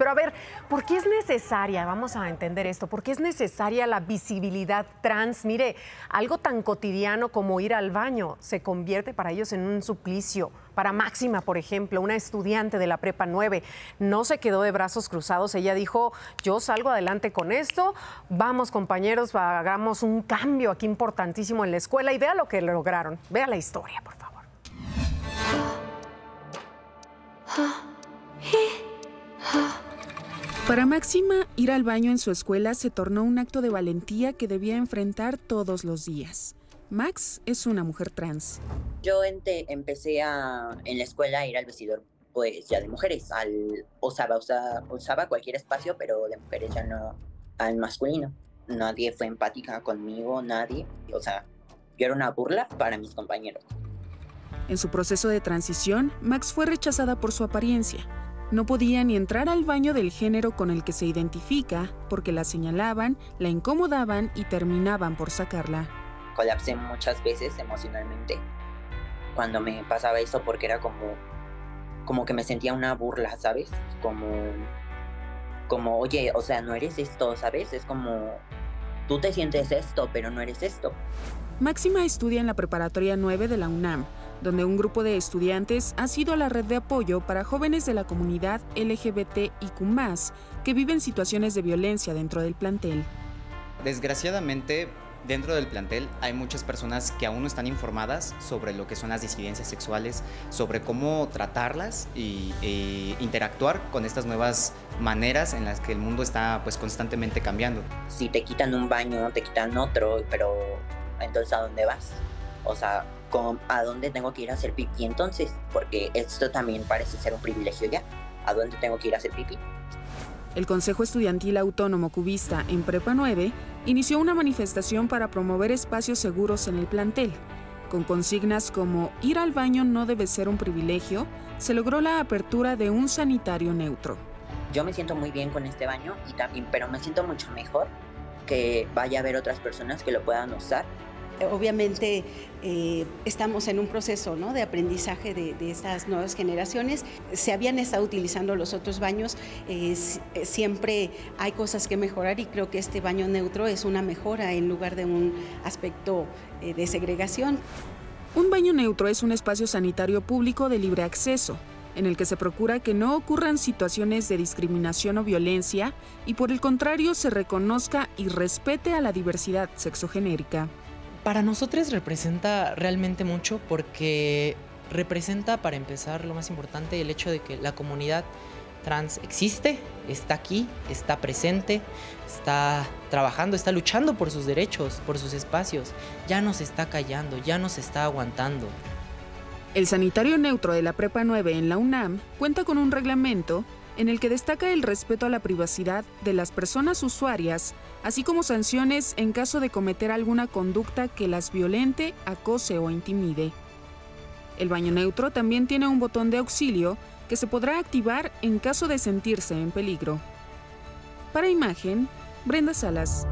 Pero a ver, ¿por qué es necesaria? Vamos a entender esto. ¿Por qué es necesaria la visibilidad trans? Mire, algo tan cotidiano como ir al baño se convierte para ellos en un suplicio. Para Máxima, por ejemplo, una estudiante de la Prepa 9, no se quedó de brazos cruzados. Ella dijo, yo salgo adelante con esto, vamos compañeros, hagamos un cambio aquí importantísimo en la escuela y vea lo que lograron. Vea la historia, por favor. Para Máxima, ir al baño en su escuela se tornó un acto de valentía que debía enfrentar todos los días. Max es una mujer trans. Yo empecé a, en la escuela a ir al vestidor pues ya de mujeres, al, usaba, usaba, usaba cualquier espacio, pero de mujeres ya no, al masculino. Nadie fue empática conmigo, nadie. O sea, yo era una burla para mis compañeros. En su proceso de transición, Max fue rechazada por su apariencia. No podía ni entrar al baño del género con el que se identifica porque la señalaban, la incomodaban y terminaban por sacarla. Colapsé muchas veces emocionalmente cuando me pasaba eso porque era como, como que me sentía una burla, ¿sabes? Como, como, oye, o sea, no eres esto, ¿sabes? Es como, tú te sientes esto, pero no eres esto. Máxima estudia en la Preparatoria 9 de la UNAM, donde un grupo de estudiantes ha sido la red de apoyo para jóvenes de la comunidad LGBTIQ, que viven situaciones de violencia dentro del plantel. Desgraciadamente, dentro del plantel hay muchas personas que aún no están informadas sobre lo que son las disidencias sexuales, sobre cómo tratarlas y, e interactuar con estas nuevas maneras en las que el mundo está pues constantemente cambiando. Si te quitan un baño, te quitan otro, pero entonces ¿a dónde vas? O sea, ¿a dónde tengo que ir a hacer pipí entonces? Porque esto también parece ser un privilegio ya. ¿A dónde tengo que ir a hacer pipí? El Consejo Estudiantil Autónomo Cubista en Prepa 9 inició una manifestación para promover espacios seguros en el plantel. Con consignas como ir al baño no debe ser un privilegio, se logró la apertura de un sanitario neutro. Yo me siento muy bien con este baño, y también, pero me siento mucho mejor que vaya a haber otras personas que lo puedan usar obviamente eh, estamos en un proceso de aprendizaje de, estas nuevas generaciones. Se habían estado utilizando los otros baños, eh, siempre hay cosas que mejorar y creo que este baño neutro es una mejora en lugar de un aspecto eh, de segregación. Un baño neutro es un espacio sanitario público de libre acceso en el que se procura que no ocurran situaciones de discriminación o violencia y por el contrario se reconozca y respete a la diversidad sexogenérica. Para nosotros representa realmente mucho porque representa, para empezar, lo más importante, el hecho de que la comunidad trans existe, está aquí, está presente, está trabajando, está luchando por sus derechos, por sus espacios. Ya nos está callando, ya nos está aguantando. El sanitario neutro de la Prepa 9 en la UNAM cuenta con un reglamento en el que destaca el respeto a la privacidad de las personas usuarias, así como sanciones en caso de cometer alguna conducta que las violente, acose o intimide. El baño neutro también tiene un botón de auxilio que se podrá activar en caso de sentirse en peligro. Para imagen, Brenda Salas.